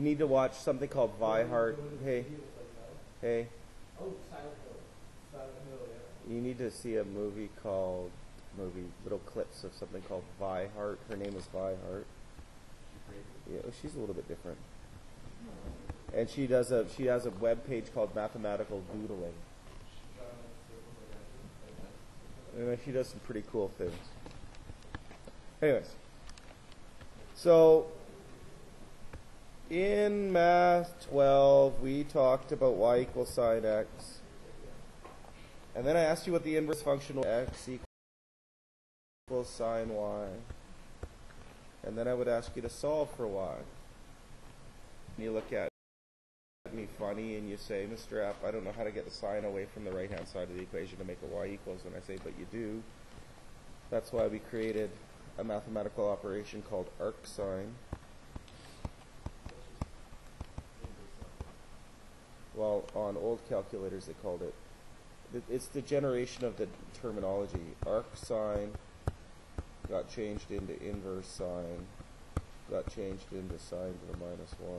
You need to watch something called Vihart. Hey, hey. Oh, yeah. You need to see a movie called movie little clips of something called Vihart. Her name is Vihart. Yeah, oh, she's a little bit different. And she does a she has a web page called Mathematical Doodling. And she does some pretty cool things. Anyways, so in Math 12, we talked about y equals sine x. And then I asked you what the inverse function was. x equals sine y. And then I would ask you to solve for y. And you look at me funny and you say, Mr. App, I don't know how to get the sine away from the right hand side of the equation to make a y equals. And I say, but you do. That's why we created a mathematical operation called arcsine. Well, on old calculators they called it. It's the generation of the terminology. Arcsine got changed into inverse sine, got changed into sine to the minus 1.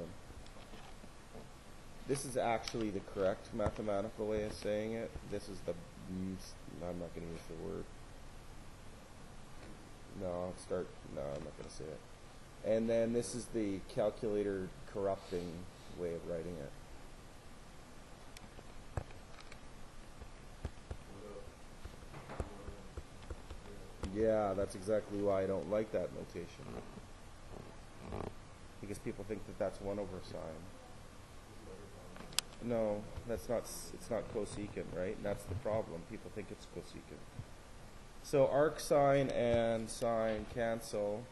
This is actually the correct mathematical way of saying it. This is the, mm, I'm not going to use the word. No, I'll start, no, I'm not going to say it. And then this is the calculator corrupting way of writing it. Yeah, that's exactly why I don't like that notation. Because people think that that's 1 over sine. No, that's not, it's not cosecant, right? And that's the problem. People think it's cosecant. So arcsine and sine cancel,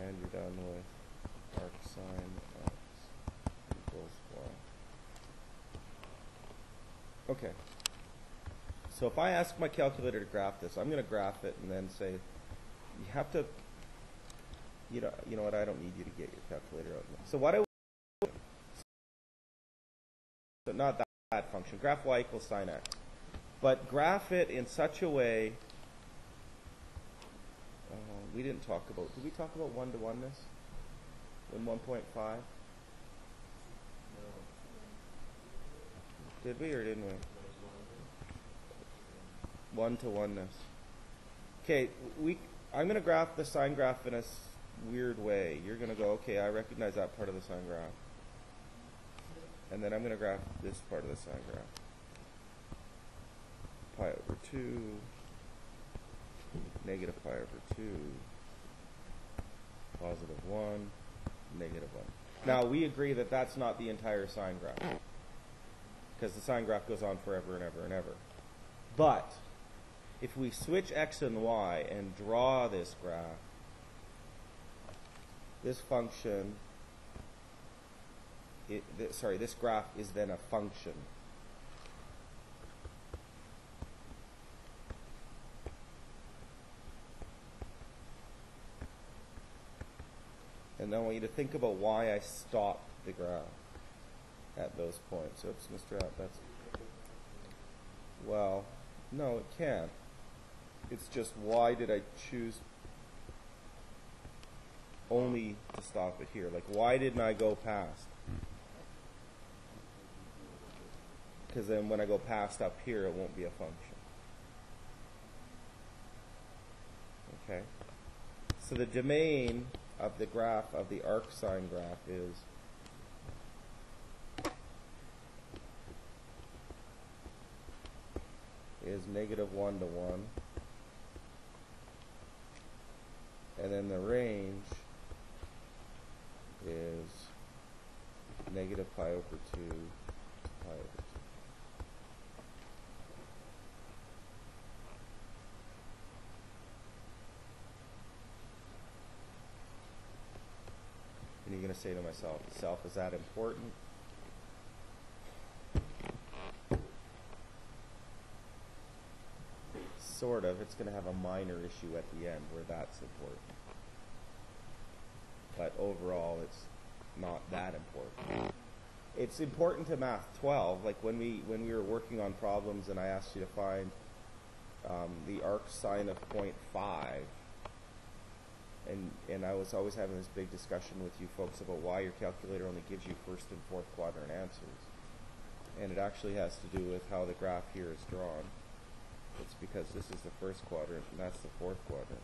and you're done with arcsine x equals y. Okay. So if I ask my calculator to graph this, I'm going to graph it and then say, you have to, you know, you know what, I don't need you to get your calculator out. So what I so not that, that function, graph y equals sine x. But graph it in such a way, uh, we didn't talk about, did we talk about one-to-oneness in 1.5? Did we or didn't we? One to oneness. Okay, we. I'm going to graph the sine graph in a weird way. You're going to go, okay, I recognize that part of the sine graph. And then I'm going to graph this part of the sine graph. Pi over 2, negative pi over 2, positive 1, negative 1. Now, we agree that that's not the entire sine graph. Because the sine graph goes on forever and ever and ever. But, if we switch x and y and draw this graph, this function, it, th- sorry, this graph is then a function. And I want you to think about why I stopped the graph at those points. Oops, Mr. Out, that's well, no, it can't. It's just why did I choose only to stop it here? Like, why didn't I go past? Because then when I go past up here, it won't be a function. Okay? So the domain of the graph, of the arcsine graph, is is negative 1 to 1. And then the range is negative pi over 2 pi over 2. And you're going to say to myself, self, is that important? Sort of. It's going to have a minor issue at the end where that's important. But overall, it's not that important. It's important to Math 12. Like when we when we were working on problems, and I asked you to find um, the arc sine of point 0.5, and and I was always having this big discussion with you folks about why your calculator only gives you first and fourth quadrant answers, and it actually has to do with how the graph here is drawn. It's because this is the first quadrant and that's the fourth quadrant.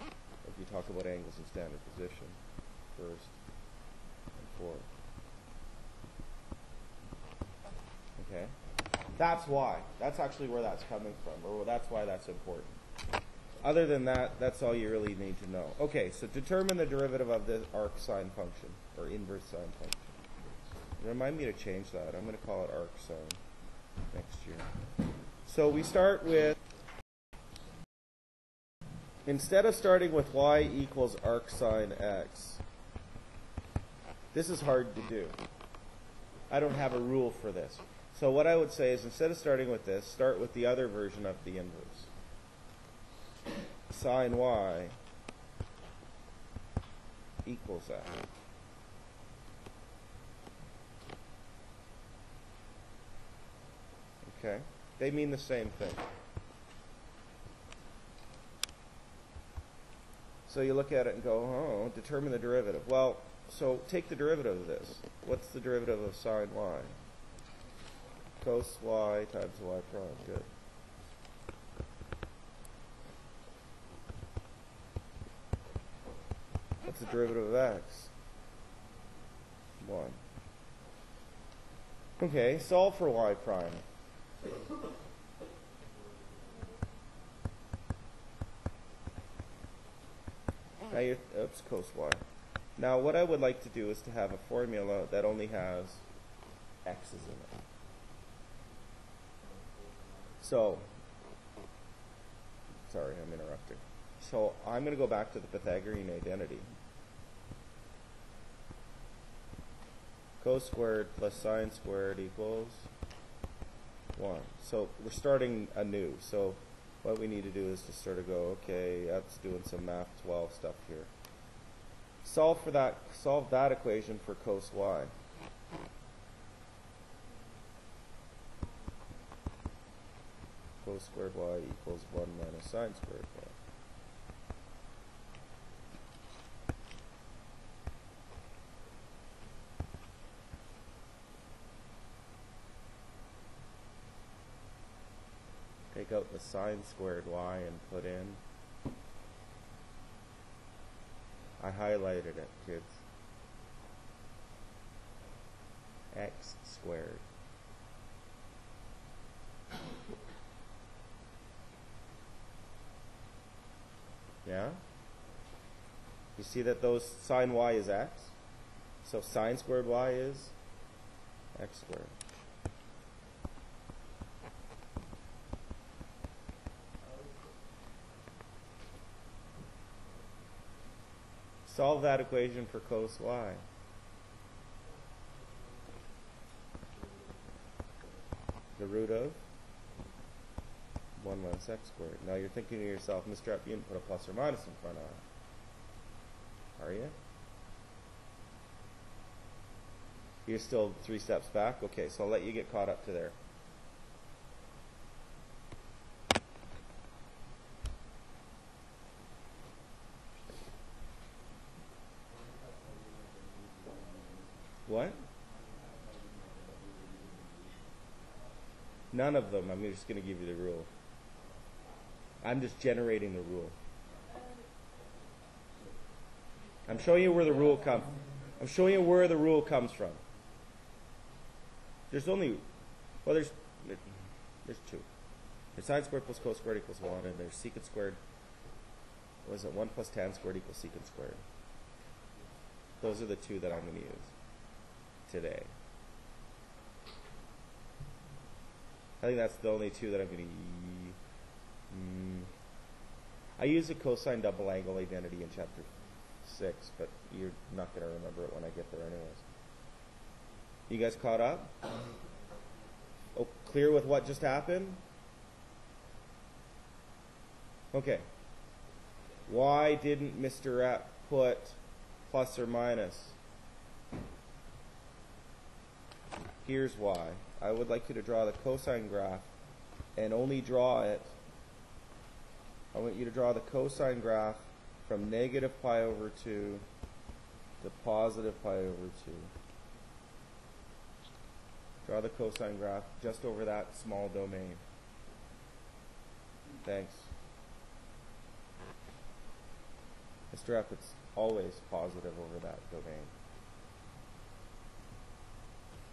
If you talk about angles in standard position, first and fourth. Okay? That's why. That's actually where that's coming from, or that's why that's important. Other than that, that's all you really need to know. Okay, so determine the derivative of the arc sine function, or inverse sine function. Remind me to change that. I'm going to call it arc sine next year. So we start with, instead of starting with y equals arc sine x, this is hard to do. I don't have a rule for this. So what I would say is instead of starting with this, start with the other version of the inverse. Sine y equals that. Okay? They mean the same thing. So you look at it and go, oh, determine the derivative. Well, so take the derivative of this. What's the derivative of sine y? Cos y times y prime. Good. What's the derivative of x? 1. Okay, solve for y prime. Now oops, y. Now what I would like to do is to have a formula that only has x's in it. So, sorry, I'm interrupting. So I'm going to go back to the Pythagorean identity. Cos squared plus sine squared equals 1. So we're starting anew. So what we need to do is just sort of go, okay, that's doing some math 12 stuff here. Solve for that, solve that equation for cos y. Cos squared y equals 1 minus sine squared y. Take out the sine squared y and put in. I highlighted it, kids. x squared. Yeah? You see that those sine y is x? So sine squared y is x squared. Solve that equation for cos y. The root of 1 minus x squared. Now you're thinking to yourself, Mr. Epp, you didn't put a plus or minus in front of it. Are you? You're still three steps back? Okay, so I'll let you get caught up to there. None of them. I'm just going to give you the rule. I'm just generating the rule. I'm showing you where the rule comes. I'm showing you where the rule comes from. There's only, well, there's there's two. There's sine squared plus cos squared equals one, and there's secant squared. What is it? One plus tan squared equals secant squared. Those are the two that I'm going to use today. I think that's the only two that I'm going to. Mm, I use a cosine double angle identity in chapter six, but you're not going to remember it when I get there, anyways. You guys caught up? Oh, clear with what just happened? Okay. Why didn't Mr. Epp put plus or minus? Here's why. I would like you to draw the cosine graph and only draw it. I want you to draw the cosine graph from negative pi over 2 to positive pi over 2. Draw the cosine graph just over that small domain. Thanks. Mr. F, it's always positive over that domain.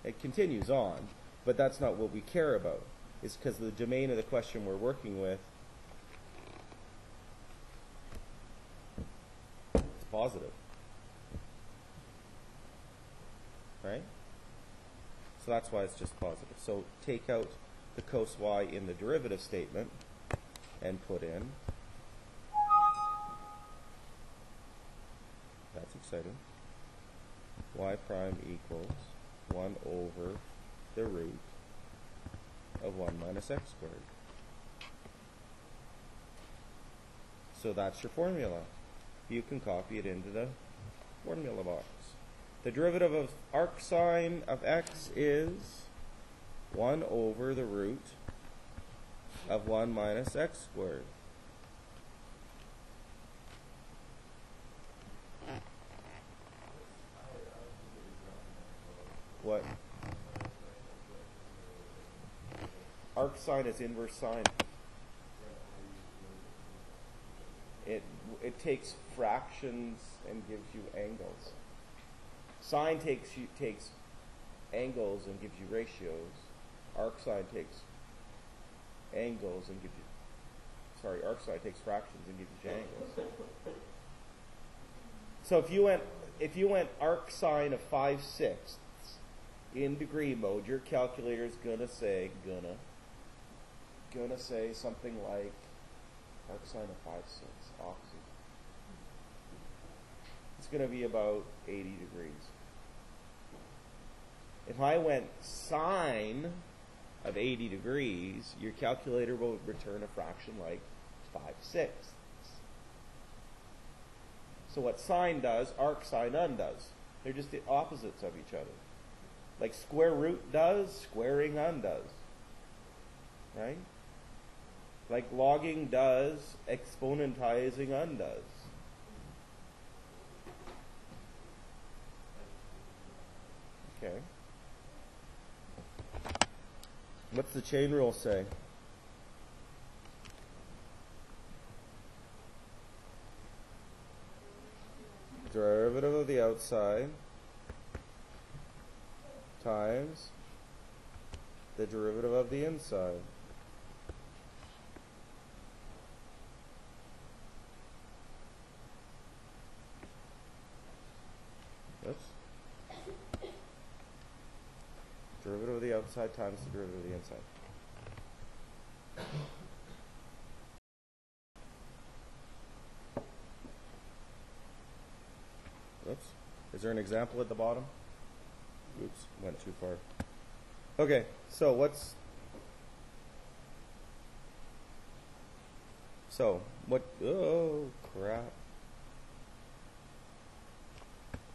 It continues on, but that's not what we care about. It's because the domain of the question we're working with is positive. Right? So that's why it's just positive. So take out the cos y in the derivative statement and put in. That's exciting. y prime equals 1 over the root of 1 minus x squared. So that's your formula. You can copy it into the formula box. The derivative of arc sine of x is 1 over the root of 1 minus x squared. What? Arc sine is inverse sine. It it takes fractions and gives you angles. Sine takes you takes angles and gives you ratios. Arc sine takes angles and gives you sorry, arc sine takes fractions and gives you angles. So if you went if you went arc sine of five sixths in degree mode, your calculator is gonna say gonna gonna say something like arc sine of five opposite. It's gonna be about eighty degrees. If I went sine of 80 degrees, your calculator will return a fraction like 5 sixths. So what sine does, arc sine undoes. They're just the opposites of each other. Like square root does, squaring undoes. Right? Like logging does, exponentizing undoes. Okay. What's the chain rule say? Derivative of the outside times the derivative of the inside. Oops. Derivative of the outside times the derivative of the inside. Oops. Is there an example at the bottom? Oops, went too far. Okay, so what's so what? Oh crap!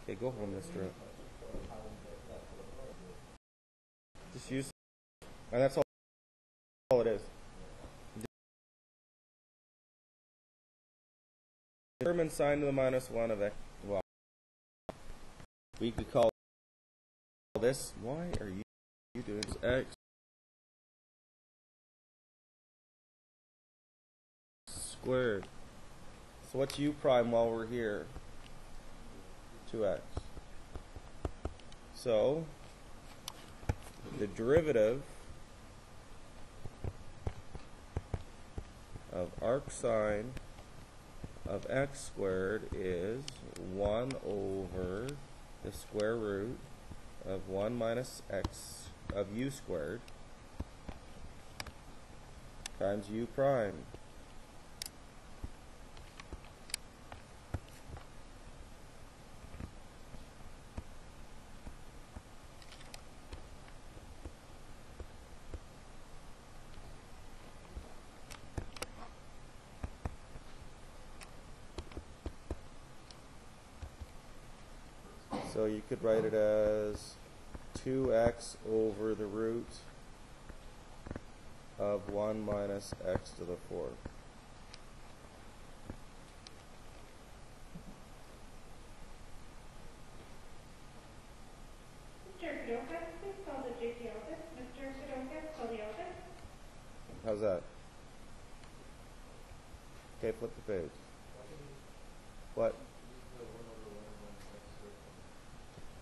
Okay, go home, Mister. Just use, and that's all, all it is. Determine sine to the minus one of x. Well, we could call this. Why are you you doing this? X squared. So what's u prime while we're here? 2x. So the derivative of arc sine of x squared is 1 over the square root of 1 minus x of u squared times u prime. could write it as 2x over the root of 1 minus x to the 4th. How's that? Okay, flip the page. What?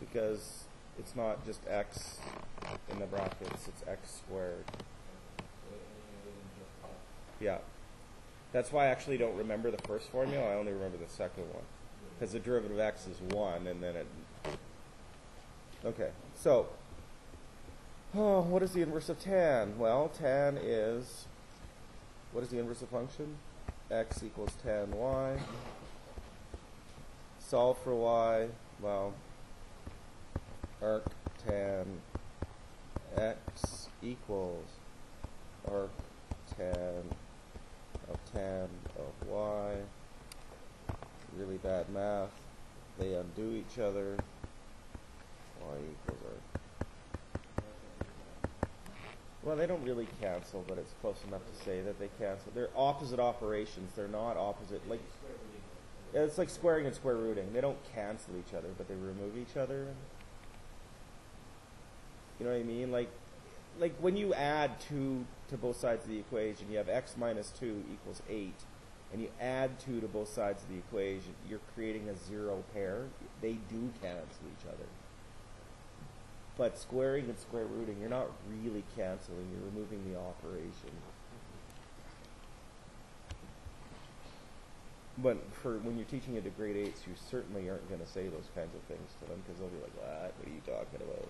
Because it's not just x in the brackets, it's x squared. Yeah. That's why I actually don't remember the first formula, I only remember the second one. Because the derivative of x is 1, and then it... Okay, so... Oh, what is the inverse of tan? Well, tan is... What is the inverse of function? x equals tan y. Solve for y, well, arc tan x equals arc tan of tan of y. Really bad math. They undo each other. y equals arc. Well, they don't really cancel, but it's close enough to say that they cancel. They're opposite operations. They're not opposite. Like it's like squaring and square rooting. They don't cancel each other, but they remove each other. You know what I mean? Like, like when you add two to both sides of the equation, you have x minus two equals eight, and you add two to both sides of the equation, you're creating a zero pair. They do cancel each other. But squaring and square rooting, you're not really canceling, you're removing the operation. But for when you're teaching it to grade eights, you certainly aren't going to say those kinds of things to them because they'll be like, "What? What are you talking about?"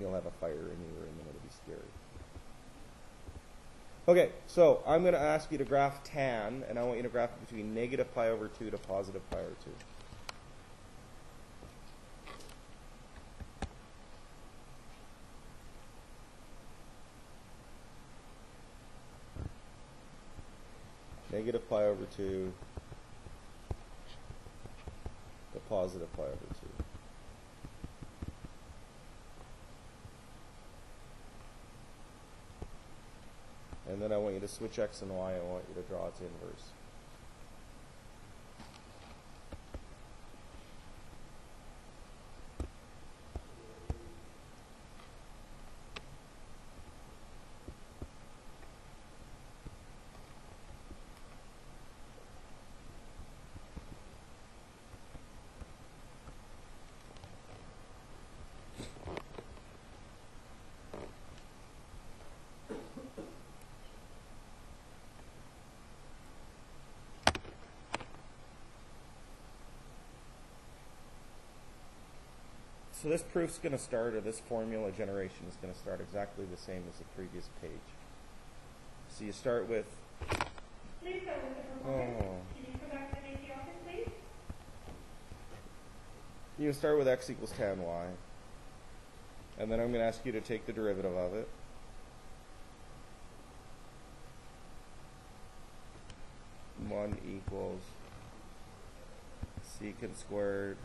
And you'll have a fire in you, and then it'll be scary. Okay, so I'm going to ask you to graph tan, and I want you to graph it between negative pi over 2 to positive pi over 2. Negative pi over 2 to positive pi over 2. And then I want you to switch x and y. I want you to draw its inverse. So this proof's going to start, or this formula generation is going to start exactly the same as the previous page. So you start with, Please go with the oh. Can you come back to the office, please? you start with x equals tan y. And then I'm going to ask you to take the derivative of it. One equals secant squared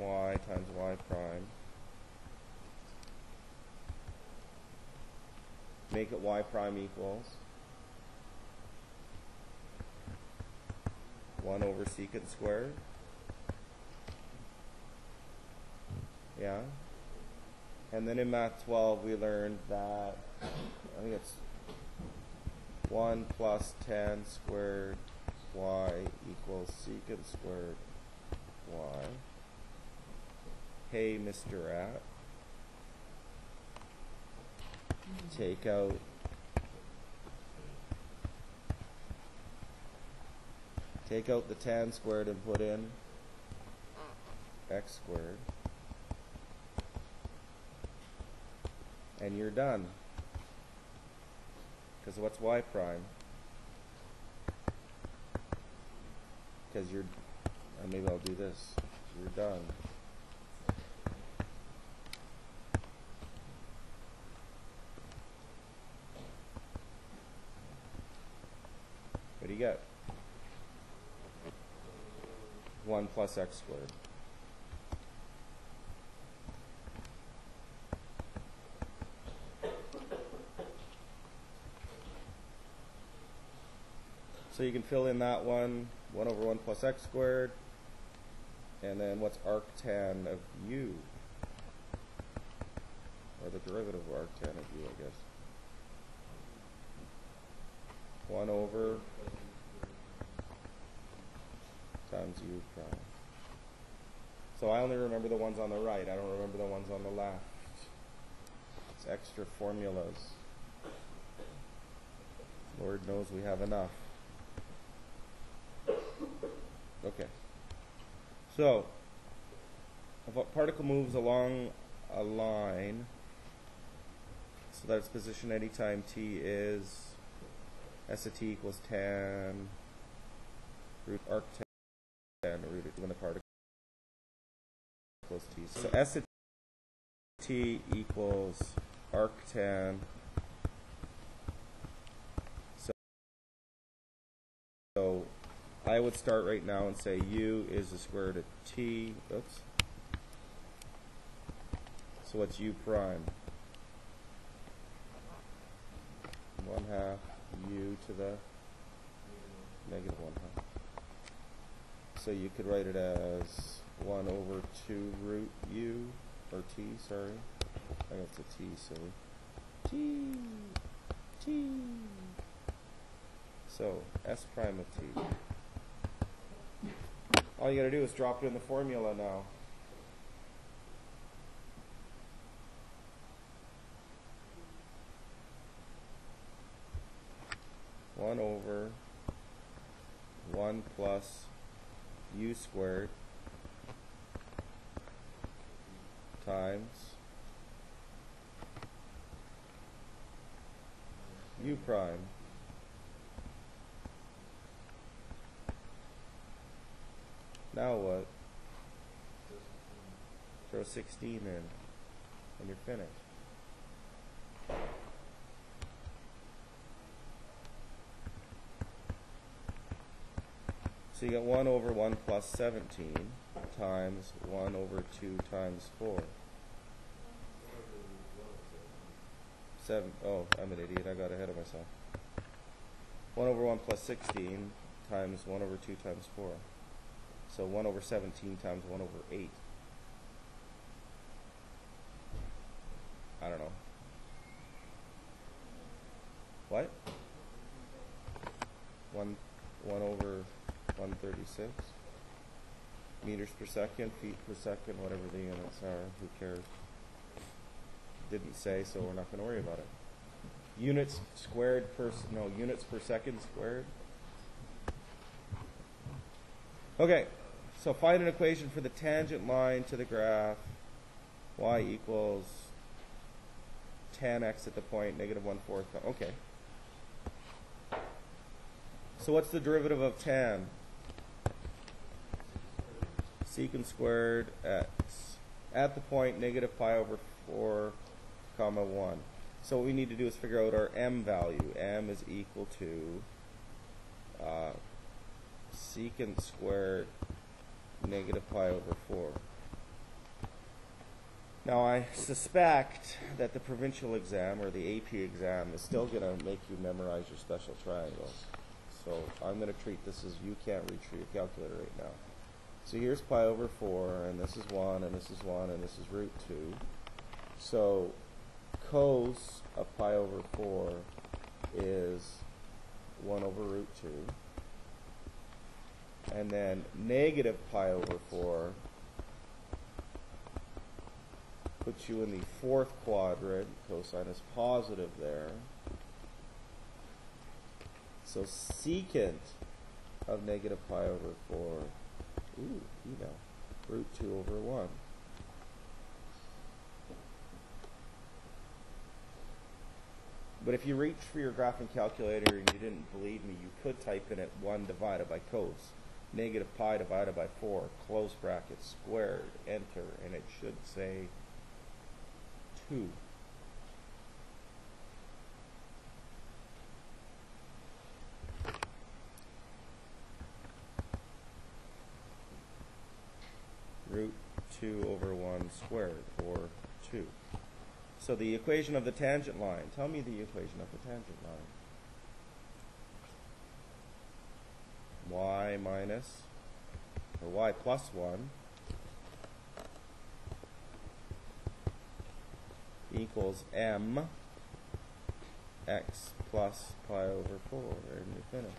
y times y prime. Make it y prime equals 1 over secant squared. Yeah? And then in math 12 we learned that, I think it's 1 plus tan squared y equals secant squared y. Hey, Mr. Rat. Take out take out the tan squared and put in x squared. And you're done. Because what's y prime? Because you're, or maybe I'll do this. You're done. What do you get? 1 plus x squared. So you can fill in that one, 1 over 1 plus x squared. And then what's arctan of u? Or the derivative of arctan of u, I guess. 1 over times u prime. So I only remember the ones on the right. I don't remember the ones on the left. It's extra formulas. Lord knows we have enough. Okay. So, if a particle moves along a line so that its position any time t is s of t equals tan root arc tan root when the particle equals t. So s of t equals arc tan. So, so I would start right now and say u is the square root of t. Oops. So what's u prime? 1 half u to the negative 1 half. So you could write it as 1 over 2 root u, or t, sorry. I got a t, silly. t, t. So s prime of t. All you gotta do is drop it in the formula now. One over one plus u squared times u prime Now what? Throw 16 in, and you're finished. So you got 1 over 1 plus 17 times 1 over 2 times 4. 7, oh, I'm an idiot. I got ahead of myself. 1 over 1 plus 16 times 1 over 2 times 4. So 1 over 17 times 1 over 8. I don't know. What? 1, 1 over 136. Meters per second, feet per second, whatever the units are. Who cares? Didn't say, so we're not going to worry about it. Units squared per, no, units per second squared. Okay, so find an equation for the tangent line to the graph. y equals tan x at the point, negative one fourth. Okay. So what's the derivative of tan? Secant squared x at the point negative pi over four comma one. So what we need to do is figure out our m value. m is equal to uh, secant squared negative pi over 4. Now I suspect that the provincial exam or the AP exam is still going to make you memorize your special triangles. So I'm going to treat this as you can't reach for your calculator right now. So here's pi over 4, and this is 1, and this is 1, and this is root 2. So cos of pi over 4 is 1 over root 2 and then negative pi over 4 puts you in the fourth quadrant. Cosine is positive there. So secant of negative pi over 4, ooh, you know, root 2 over 1. But if you reached for your graphing calculator and you didn't believe me, you could type in it 1 divided by cos negative pi divided by 4, close bracket, squared, enter, and it should say 2. Root 2 over 1 squared, or 2. So the equation of the tangent line, tell me the equation of the tangent line. y minus, or y plus 1 equals m x plus pi over 4, and you're finished.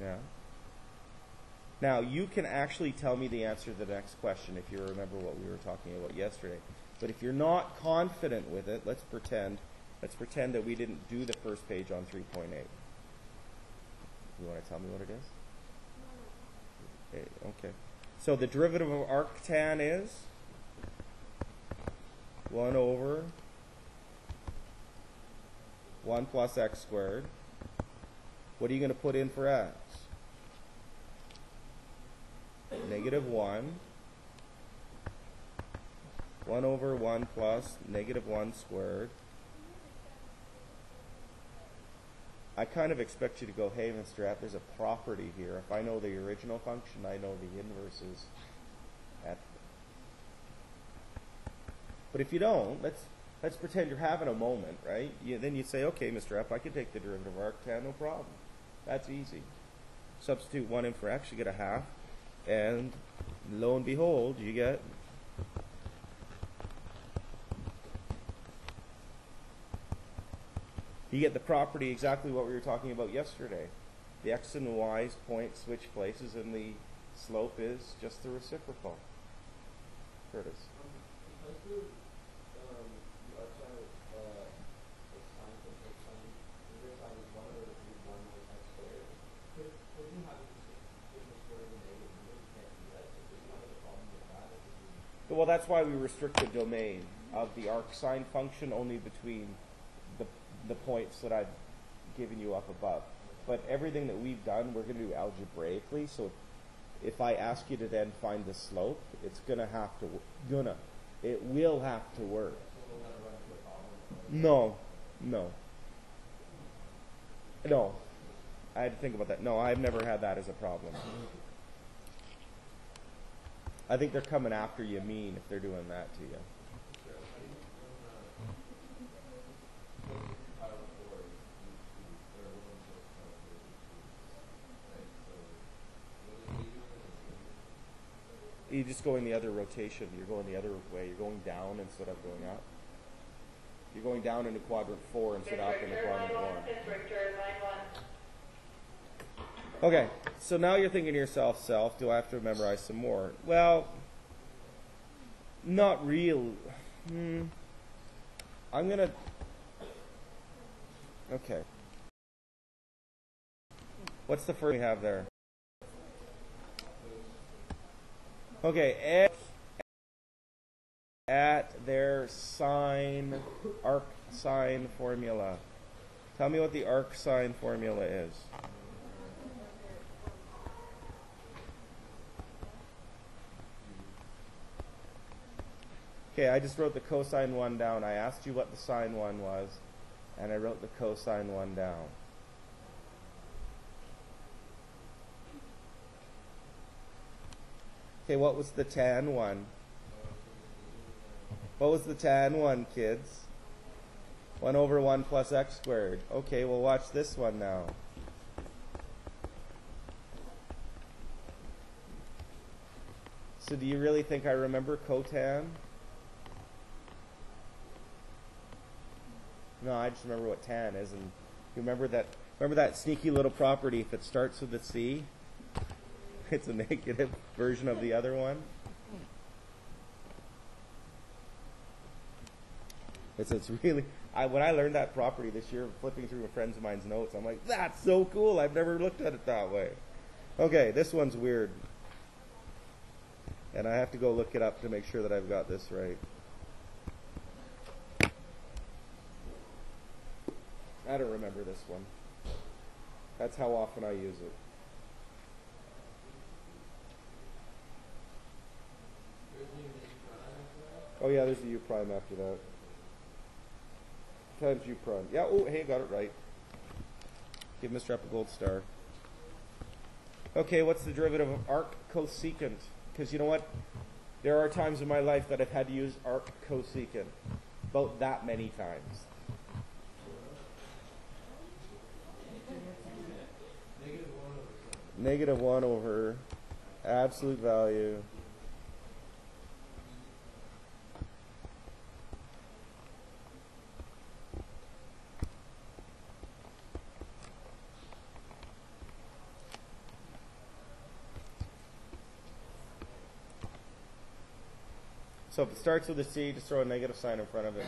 Yeah. Now, you can actually tell me the answer to the next question if you remember what we were talking about yesterday. But if you're not confident with it, let's pretend let's pretend that we didn't do the first page on 3.8. You want to tell me what it is? Okay, okay. So the derivative of arctan is 1 over 1 plus x squared. What are you going to put in for x? Negative 1. 1 over 1 plus negative 1 squared. I kind of expect you to go, hey, Mr. App, there's a property here. If I know the original function, I know the inverses. At. But if you don't, let's let's pretend you're having a moment, right? You, then you say, okay, Mr. F, I can take the derivative of arctan, no problem. That's easy. Substitute 1 in for x, you get a half. And lo and behold, you get you get the property exactly what we were talking about yesterday. The x and y's point switch places, and the slope is just the reciprocal. Curtis. Because the, um, the arctan, uh, is sine from x sine, the real sine is one over root one with x squared. Could, could you have it just give the square root of a negative number? You can't do that, so there's not a problem with that. It would be- Well, that's why we restrict the domain of the arcsine function only between the, the points that I've given you up above. But everything that we've done, we're going to do algebraically. So if I ask you to then find the slope, it's going to have to, gonna, it will have to work. No, no. No. I had to think about that. No, I've never had that as a problem. I think they're coming after you mean if they're doing that to you. You're just go in the other rotation. You're going the other way. You're going down instead of going up. You're going down into quadrant four instead of up into quadrant one. one, district, line one. Okay, so now you're thinking to yourself, self, do I have to memorize some more? Well, not real. Hmm. I'm gonna. Okay. What's the first we have there? Okay, at, at their sine, arc sine formula. Tell me what the arc sine formula is. Okay, I just wrote the cosine one down. I asked you what the sine one was, and I wrote the cosine one down. Okay, what was the tan one? What was the tan one, kids? 1 over 1 plus x squared. Okay, well, watch this one now. So, do you really think I remember cotan? No, I just remember what tan is, and you remember that. Remember that sneaky little property. If it starts with a C, it's a negative version of the other one. It's it's really. I when I learned that property this year, flipping through a friends of mine's notes, I'm like, that's so cool. I've never looked at it that way. Okay, this one's weird, and I have to go look it up to make sure that I've got this right. I don't remember this one. That's how often I use it. Oh yeah, there's a u prime after that. Times u prime. Yeah. Oh, hey, got it right. Give Mr. Up a gold star. Okay, what's the derivative of arc cosecant? Because you know what? There are times in my life that I've had to use arc cosecant. About that many times. Negative 1 over Absolute value. So if it starts with a C, just throw a negative sign in front of it.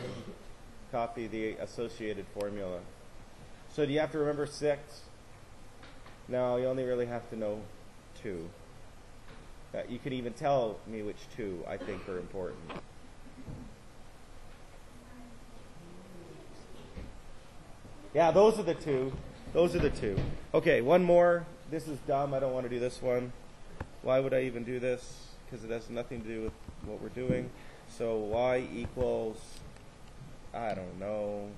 Copy the associated formula. So do you have to remember six? No, you only really have to know two. Uh, you can even tell me which two I think are important. Yeah, those are the two. Those are the two. Okay, one more. This is dumb. I don't want to do this one. Why would I even do this? Because it has nothing to do with what we're doing. So y equals, I don't know.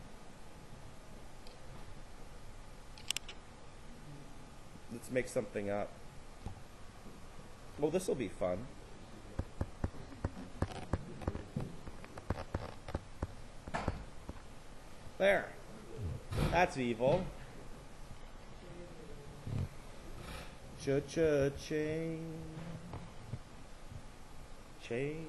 Let's make something up. Well, this will be fun. There. That's evil. Cha-cha-ching. Chain.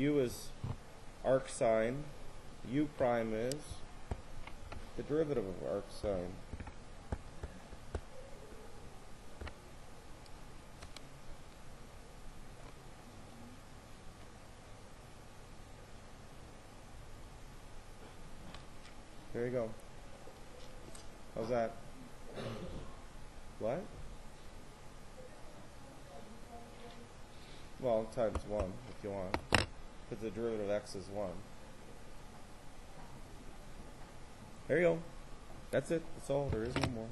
U is arc sine, u prime is the derivative of arc sine. There you go. How's that? What? Well, times 1 if you want. Because the derivative of x is 1. There you go. That's it. That's all. There is no more.